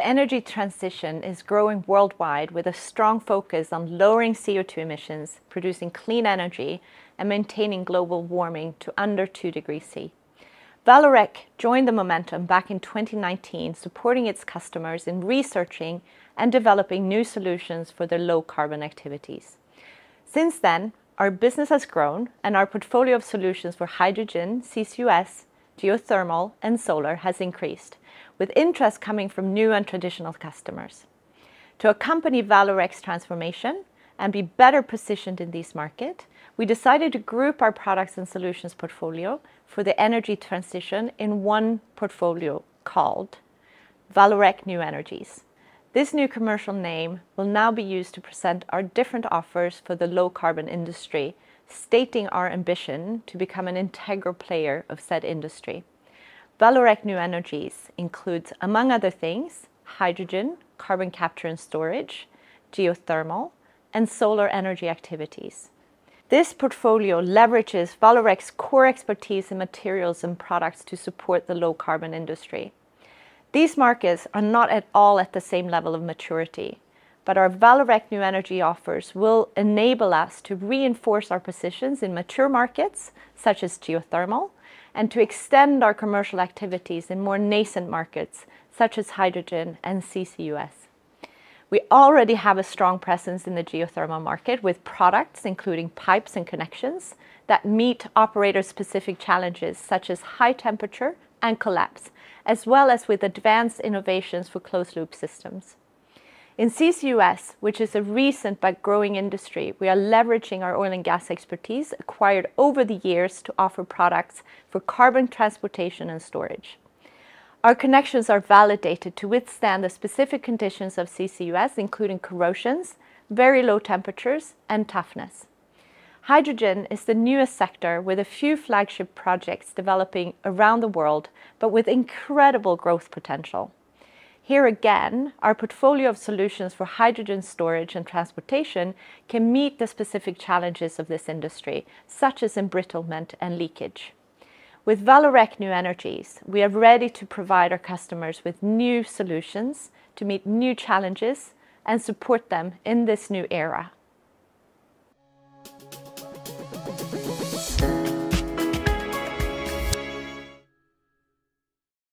energy transition is growing worldwide with a strong focus on lowering CO2 emissions, producing clean energy, and maintaining global warming to under 2 degrees C. Vallourec joined the momentum back in 2019, supporting its customers in researching and developing new solutions for their low carbon activities. Since then, our business has grown, and our portfolio of solutions for hydrogen, CCUS, geothermal, and solar has increased, with interest coming from new and traditional customers. To accompany Vallourec's transformation and be better positioned in this market, we decided to group our products and solutions portfolio for the energy transition in one portfolio called Vallourec New Energies. This new commercial name will now be used to present our different offers for the low carbon industry, stating our ambition to become an integral player of said industry. Vallourec New Energies includes, among other things, hydrogen, carbon capture and storage, geothermal, and solar energy activities. This portfolio leverages Vallourec's core expertise in materials and products to support the low carbon industry. These markets are not at all at the same level of maturity, but our Vallourec New Energy offers will enable us to reinforce our positions in mature markets, such as geothermal, and to extend our commercial activities in more nascent markets, such as hydrogen and CCUS. We already have a strong presence in the geothermal market with products including pipes and connections that meet operator-specific challenges such as high temperature and collapse, as well as with advanced innovations for closed-loop systems. In CCUS, which is a recent but growing industry, we are leveraging our oil and gas expertise acquired over the years to offer products for carbon transportation and storage. Our connections are validated to withstand the specific conditions of CCUS, including corrosions, very low temperatures, and toughness. Hydrogen is the newest sector with a few flagship projects developing around the world, but with incredible growth potential. Here again, our portfolio of solutions for hydrogen storage and transportation can meet the specific challenges of this industry, such as embrittlement and leakage. With Vallourec New Energies, we are ready to provide our customers with new solutions to meet new challenges and support them in this new era.